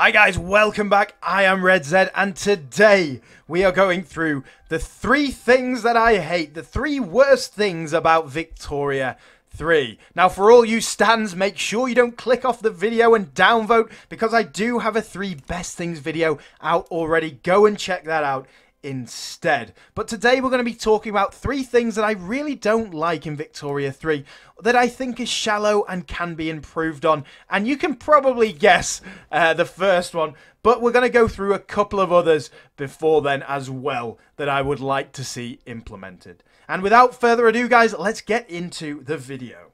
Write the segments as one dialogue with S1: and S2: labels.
S1: Hi guys, welcome back. I am Red Zed, and today we are going through the three things that I hate, the three worst things about Victoria 3. Now, for all you stands, make sure you don't click off the video and downvote because I do have a three best things video out already. Go and check that out instead. But today we're going to be talking about three things that I really don't like in Victoria 3 that I think is shallow and can be improved on. And you can probably guess uh, the first one, but we're going to go through a couple of others before then as well that I would like to see implemented. And without further ado, guys, let's get into the video.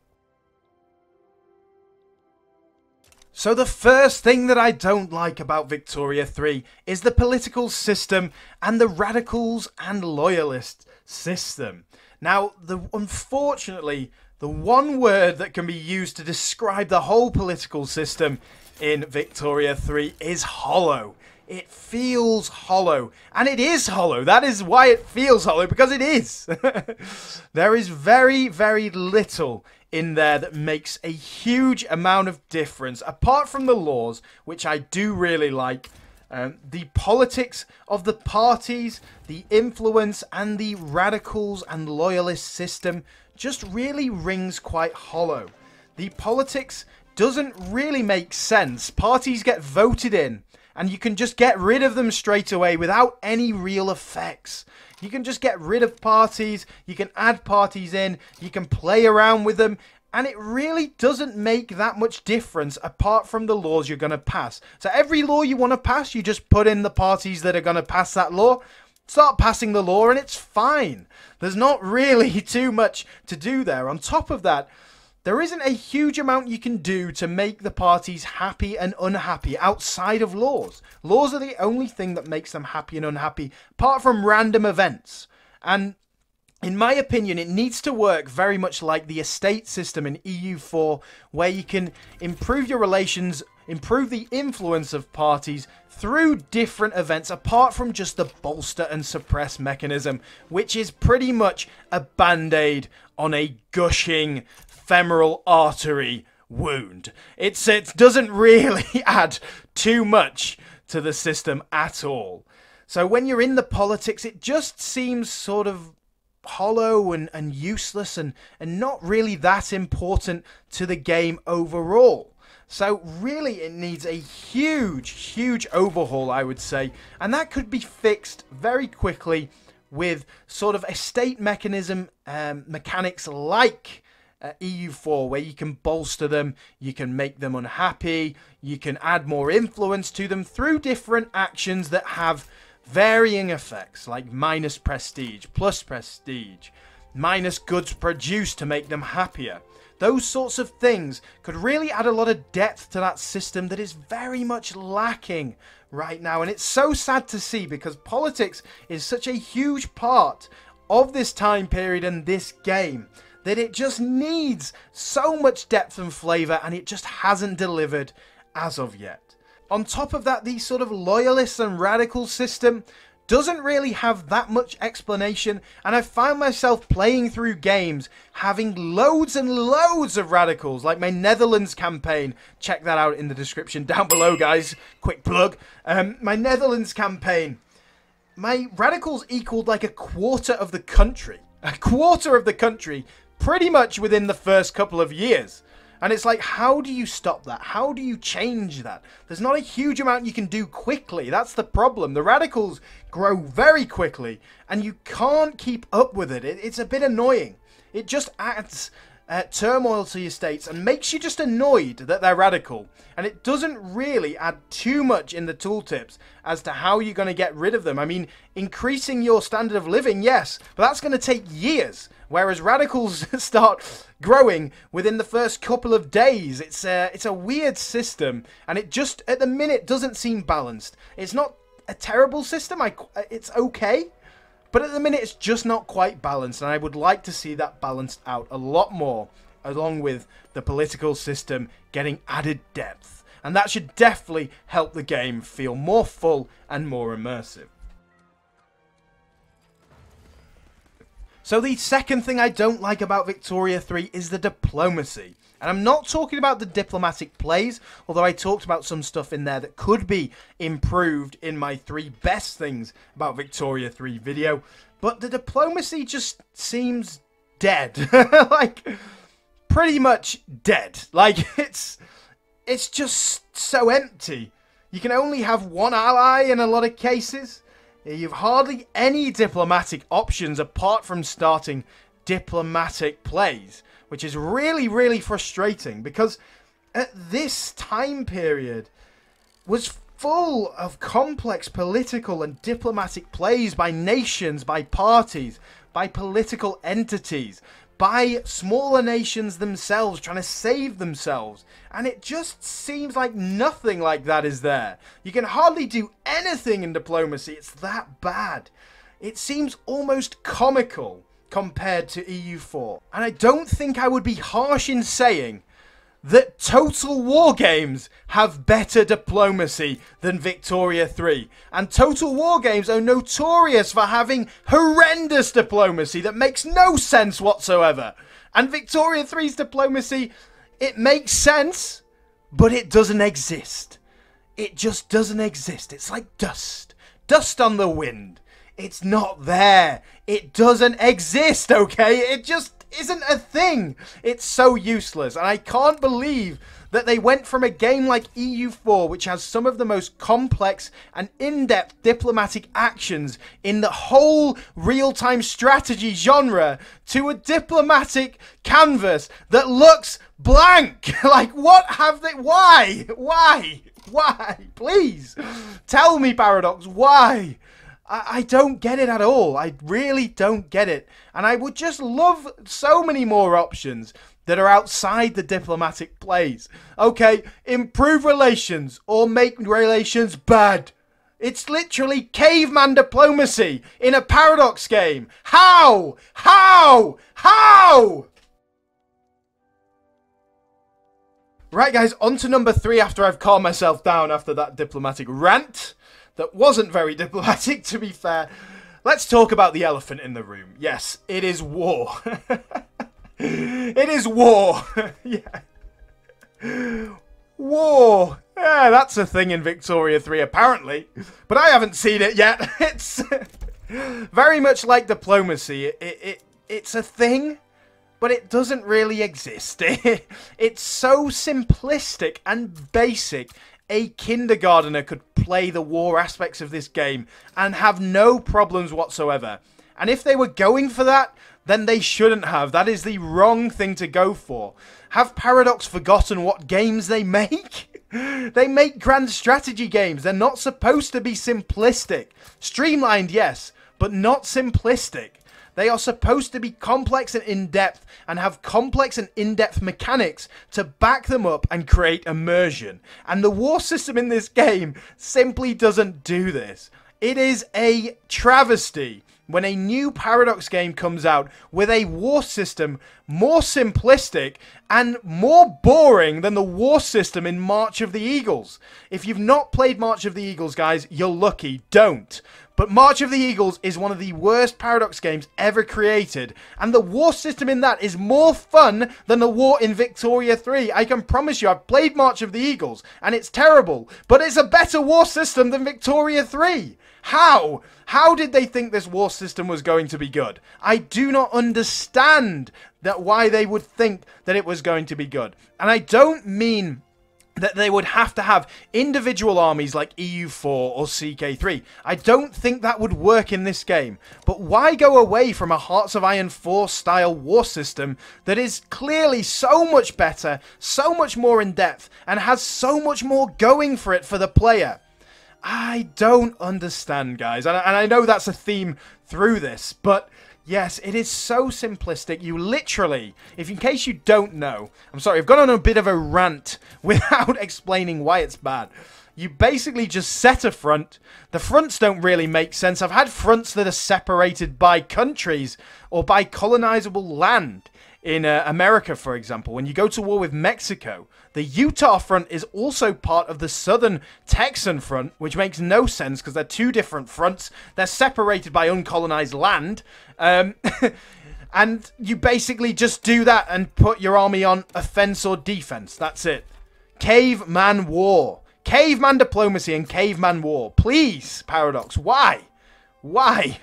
S1: So the first thing that I don't like about Victoria 3 is the political system and the radicals and loyalist system. Now, the unfortunately, the one word that can be used to describe the whole political system in Victoria 3 is hollow. It feels hollow. And it is hollow. That is why it feels hollow, because it is. there is very, very little in there that makes a huge amount of difference. Apart from the laws, which I do really like, um, the politics of the parties, the influence, and the radicals and loyalist system just really rings quite hollow. The politics doesn't really make sense. Parties get voted in, and you can just get rid of them straight away without any real effects. You can just get rid of parties, you can add parties in, you can play around with them, and it really doesn't make that much difference apart from the laws you're going to pass. So every law you want to pass, you just put in the parties that are going to pass that law, start passing the law, and it's fine. There's not really too much to do there. On top of that, there isn't a huge amount you can do to make the parties happy and unhappy outside of laws. Laws are the only thing that makes them happy and unhappy, apart from random events. And in my opinion, it needs to work very much like the estate system in EU4, where you can improve your relations, improve the influence of parties through different events, apart from just the bolster and suppress mechanism, which is pretty much a band aid on a gushing femoral artery wound. It's, it doesn't really add too much to the system at all. So when you're in the politics, it just seems sort of hollow and, and useless and, and not really that important to the game overall. So really it needs a huge, huge overhaul, I would say. And that could be fixed very quickly with sort of estate mechanism um, mechanics like uh, EU4 where you can bolster them, you can make them unhappy, you can add more influence to them through different actions that have varying effects like minus prestige, plus prestige, minus goods produced to make them happier. Those sorts of things could really add a lot of depth to that system that is very much lacking right now. And it's so sad to see because politics is such a huge part of this time period and this game that it just needs so much depth and flavour and it just hasn't delivered as of yet. On top of that, the sort of loyalist and radical system doesn't really have that much explanation and I find myself playing through games having loads and loads of radicals like my Netherlands campaign. Check that out in the description down below guys. Quick plug. Um, my Netherlands campaign my radicals equaled like a quarter of the country a quarter of the country pretty much within the first couple of years. And it's like, how do you stop that? How do you change that? There's not a huge amount you can do quickly. That's the problem. The radicals grow very quickly, and you can't keep up with it. it it's a bit annoying. It just adds uh, turmoil to your states and makes you just annoyed that they're radical. And it doesn't really add too much in the tooltips as to how you're going to get rid of them. I mean, increasing your standard of living, yes, but that's going to take years. Whereas radicals start growing within the first couple of days. It's a, it's a weird system, and it just, at the minute, doesn't seem balanced. It's not a terrible system. I, it's okay. But at the minute, it's just not quite balanced, and I would like to see that balanced out a lot more, along with the political system getting added depth. And that should definitely help the game feel more full and more immersive. So the second thing I don't like about Victoria 3 is the diplomacy. And I'm not talking about the diplomatic plays, although I talked about some stuff in there that could be improved in my three best things about Victoria 3 video. But the diplomacy just seems dead. like, pretty much dead. Like, it's it's just so empty. You can only have one ally in a lot of cases. You've hardly any diplomatic options apart from starting diplomatic plays, which is really, really frustrating because at this time period was full of complex political and diplomatic plays by nations, by parties, by political entities, by smaller nations themselves trying to save themselves. And it just seems like nothing like that is there. You can hardly do anything in diplomacy, it's that bad. It seems almost comical compared to EU4. And I don't think I would be harsh in saying that Total War games have better diplomacy than Victoria 3. And Total War games are notorious for having horrendous diplomacy that makes no sense whatsoever. And Victoria 3's diplomacy, it makes sense, but it doesn't exist. It just doesn't exist. It's like dust. Dust on the wind. It's not there. It doesn't exist, okay? It just isn't a thing. It's so useless. And I can't believe that they went from a game like EU4, which has some of the most complex and in depth diplomatic actions in the whole real time strategy genre, to a diplomatic canvas that looks blank. like, what have they. Why? Why? Why? Please tell me, Paradox, why? I, I don't get it at all. I really don't get it. And I would just love so many more options that are outside the diplomatic plays. Okay, improve relations or make relations bad. It's literally caveman diplomacy in a paradox game. How? How? How? Right, guys, on to number three after I've calmed myself down after that diplomatic rant that wasn't very diplomatic, to be fair. Let's talk about the elephant in the room. Yes, it is war. it is war. yeah. War. Yeah, that's a thing in Victoria 3, apparently. But I haven't seen it yet. It's very much like diplomacy. It, it, it's a thing, but it doesn't really exist. it's so simplistic and basic a kindergartner could play the war aspects of this game and have no problems whatsoever. And if they were going for that, then they shouldn't have. That is the wrong thing to go for. Have Paradox forgotten what games they make? they make grand strategy games. They're not supposed to be simplistic. Streamlined, yes, but not simplistic. They are supposed to be complex and in-depth and have complex and in-depth mechanics to back them up and create immersion. And the war system in this game simply doesn't do this. It is a travesty when a new Paradox game comes out with a war system more simplistic and more boring than the war system in March of the Eagles. If you've not played March of the Eagles, guys, you're lucky. Don't. But March of the Eagles is one of the worst Paradox games ever created, and the war system in that is more fun than the war in Victoria 3. I can promise you, I've played March of the Eagles, and it's terrible, but it's a better war system than Victoria 3. How? How did they think this war system was going to be good? I do not understand that why they would think that it was going to be good. And I don't mean that they would have to have individual armies like EU4 or CK3. I don't think that would work in this game. But why go away from a Hearts of Iron 4 style war system that is clearly so much better, so much more in depth, and has so much more going for it for the player? I don't understand, guys. And I know that's a theme through this, but Yes, it is so simplistic. You literally, if in case you don't know, I'm sorry, I've gone on a bit of a rant without explaining why it's bad. You basically just set a front. The fronts don't really make sense. I've had fronts that are separated by countries or by colonizable land. In uh, America, for example, when you go to war with Mexico, the Utah front is also part of the southern Texan front, which makes no sense because they're two different fronts. They're separated by uncolonized land. Um, and you basically just do that and put your army on offense or defense. That's it. Caveman war. Caveman diplomacy and caveman war. Please, Paradox. Why? Why?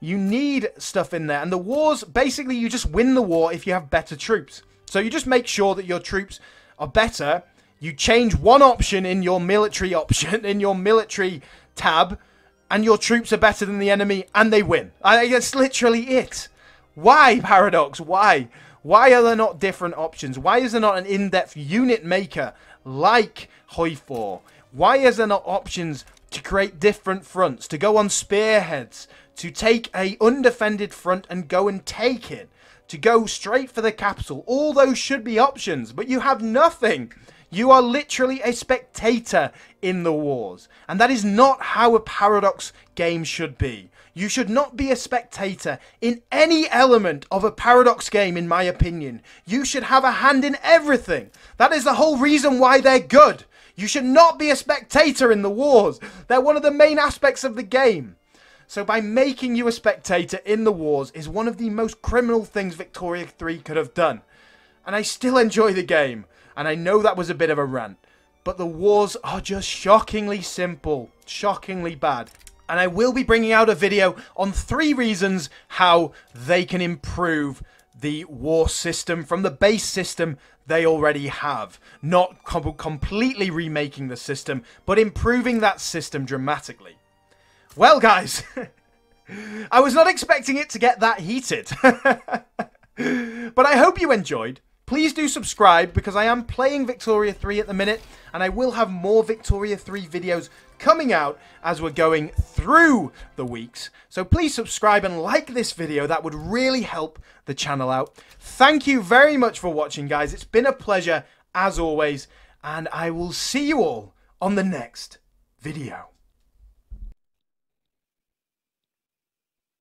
S1: You need stuff in there. And the wars, basically, you just win the war if you have better troops. So you just make sure that your troops are better. You change one option in your military option, in your military tab, and your troops are better than the enemy, and they win. I, that's literally it. Why, Paradox? Why? Why are there not different options? Why is there not an in-depth unit maker like HOI4? Why is there not options to create different fronts, to go on spearheads, to take a undefended front and go and take it, to go straight for the capital. All those should be options, but you have nothing. You are literally a spectator in the wars. And that is not how a Paradox game should be. You should not be a spectator in any element of a Paradox game, in my opinion. You should have a hand in everything. That is the whole reason why they're good. You should not be a spectator in the wars. They're one of the main aspects of the game. So by making you a spectator in the wars is one of the most criminal things Victoria 3 could have done. And I still enjoy the game, and I know that was a bit of a rant, but the wars are just shockingly simple, shockingly bad. And I will be bringing out a video on three reasons how they can improve the war system from the base system they already have. Not com completely remaking the system, but improving that system dramatically. Well, guys, I was not expecting it to get that heated. but I hope you enjoyed. Please do subscribe because I am playing Victoria 3 at the minute and I will have more Victoria 3 videos coming out as we're going through the weeks. So please subscribe and like this video. That would really help the channel out. Thank you very much for watching, guys. It's been a pleasure as always and I will see you all on the next video.